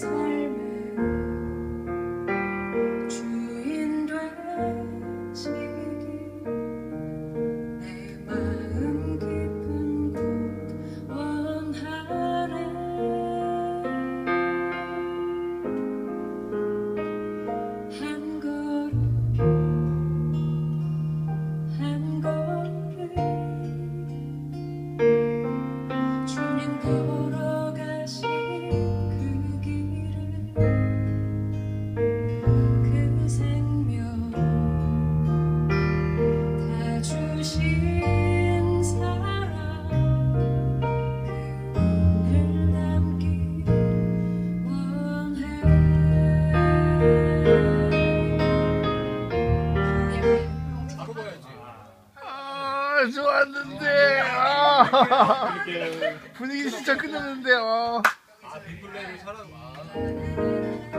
there's. 끝났는데. 아. 분위기 진짜 끝났는데 아아 사람 아